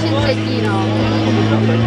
谢谢你哦